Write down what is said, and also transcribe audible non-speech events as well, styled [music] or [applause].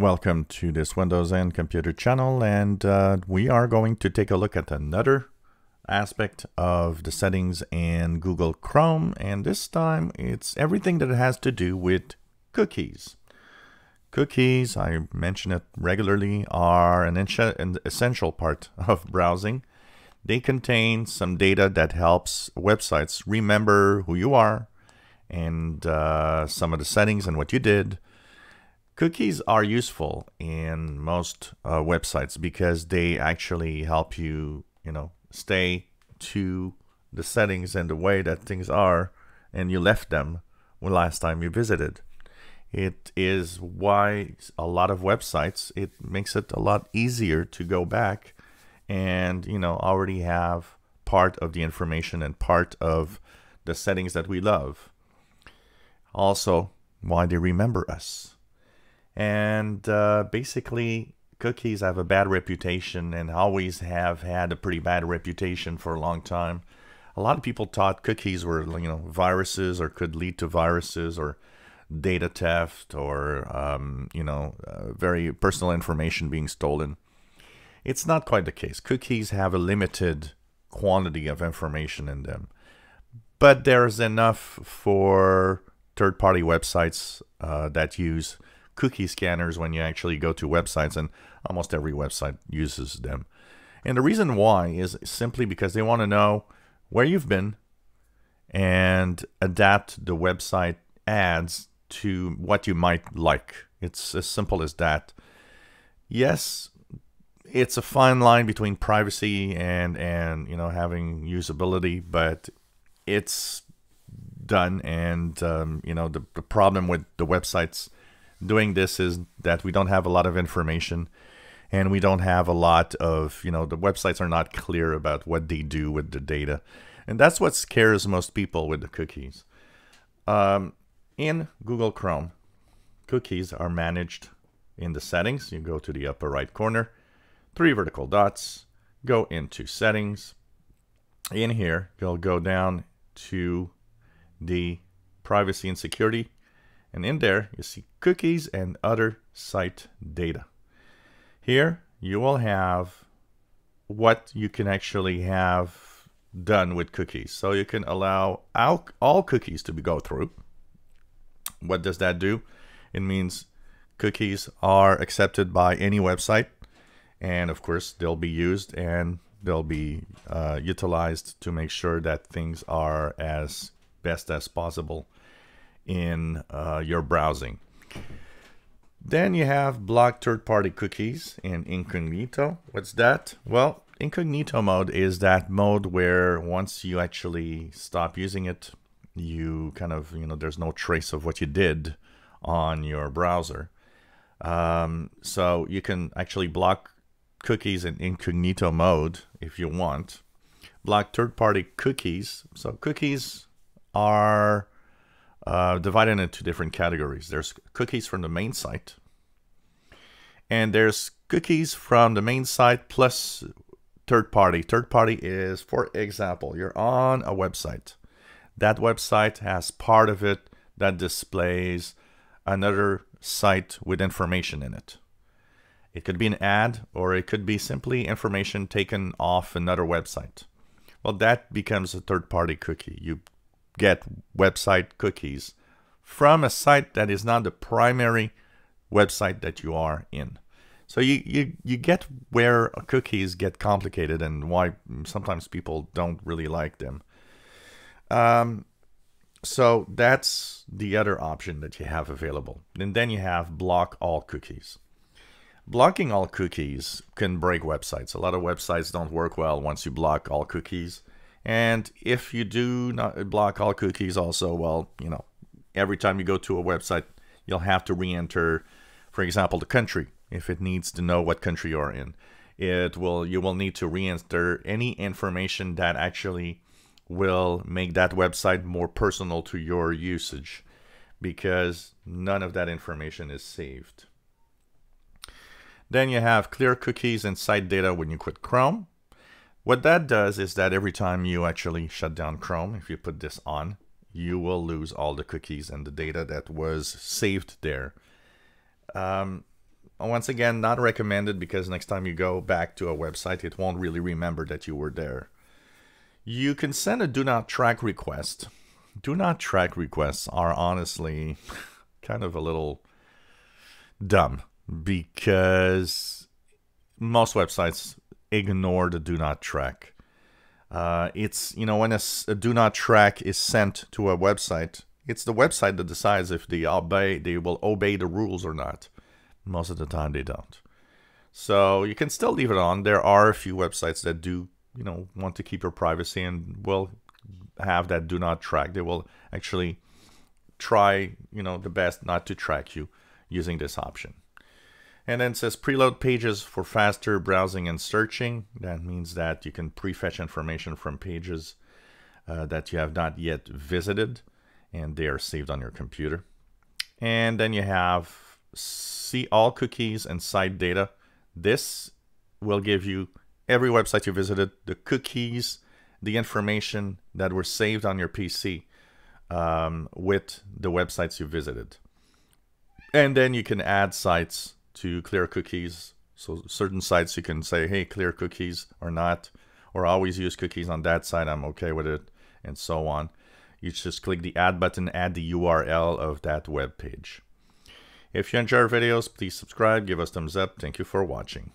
Welcome to this Windows and Computer channel and uh, we are going to take a look at another aspect of the settings in Google Chrome and this time it's everything that has to do with cookies. Cookies, I mention it regularly, are an, an essential part [laughs] of browsing. They contain some data that helps websites remember who you are and uh, some of the settings and what you did Cookies are useful in most uh, websites because they actually help you, you know, stay to the settings and the way that things are and you left them when last time you visited. It is why a lot of websites, it makes it a lot easier to go back and, you know, already have part of the information and part of the settings that we love. Also, why they remember us and uh, basically, cookies have a bad reputation and always have had a pretty bad reputation for a long time. A lot of people thought cookies were, you know, viruses or could lead to viruses or data theft or, um, you know, uh, very personal information being stolen. It's not quite the case. Cookies have a limited quantity of information in them, but there's enough for third-party websites uh, that use cookie scanners when you actually go to websites, and almost every website uses them. And the reason why is simply because they want to know where you've been and adapt the website ads to what you might like. It's as simple as that. Yes, it's a fine line between privacy and and you know having usability, but it's done. And um, you know the the problem with the websites doing this is that we don't have a lot of information and we don't have a lot of, you know, the websites are not clear about what they do with the data. And that's what scares most people with the cookies. Um, in Google Chrome, cookies are managed in the settings. You go to the upper right corner, three vertical dots, go into settings. In here, you'll go down to the privacy and security and in there, you see cookies and other site data. Here, you will have what you can actually have done with cookies. So you can allow all cookies to be go through. What does that do? It means cookies are accepted by any website. And of course, they'll be used and they'll be uh, utilized to make sure that things are as best as possible in uh, your browsing. Then you have block third-party cookies in incognito. What's that? Well, incognito mode is that mode where once you actually stop using it, you kind of, you know, there's no trace of what you did on your browser. Um, so you can actually block cookies in incognito mode if you want. Block third-party cookies. So cookies are uh, divided into different categories. There's cookies from the main site, and there's cookies from the main site plus third party. Third party is, for example, you're on a website. That website has part of it that displays another site with information in it. It could be an ad or it could be simply information taken off another website. Well, that becomes a third party cookie. You get website cookies from a site that is not the primary website that you are in. So you, you, you get where cookies get complicated and why sometimes people don't really like them. Um, so that's the other option that you have available. And then you have block all cookies. Blocking all cookies can break websites. A lot of websites don't work well once you block all cookies. And if you do not block all cookies also, well, you know, every time you go to a website, you'll have to re-enter, for example, the country if it needs to know what country you're in. It will you will need to re-enter any information that actually will make that website more personal to your usage because none of that information is saved. Then you have clear cookies and site data when you quit Chrome. What that does is that every time you actually shut down Chrome, if you put this on, you will lose all the cookies and the data that was saved there. Um, once again, not recommended because next time you go back to a website, it won't really remember that you were there. You can send a do not track request. Do not track requests are honestly [laughs] kind of a little dumb because most websites ignore the do not track. Uh, it's, you know, when a, a, do not track is sent to a website, it's the website that decides if they obey, they will obey the rules or not. Most of the time they don't. So you can still leave it on. There are a few websites that do, you know, want to keep your privacy and will have that do not track. They will actually try, you know, the best not to track you using this option. And then says preload pages for faster browsing and searching. That means that you can prefetch information from pages uh, that you have not yet visited and they are saved on your computer. And then you have see all cookies and site data. This will give you every website you visited, the cookies, the information that were saved on your PC um, with the websites you visited. And then you can add sites to clear cookies. So certain sites you can say, hey, clear cookies or not, or always use cookies on that site. I'm okay with it, and so on. You just click the add button, add the URL of that web page. If you enjoy our videos, please subscribe, give us thumbs up. Thank you for watching.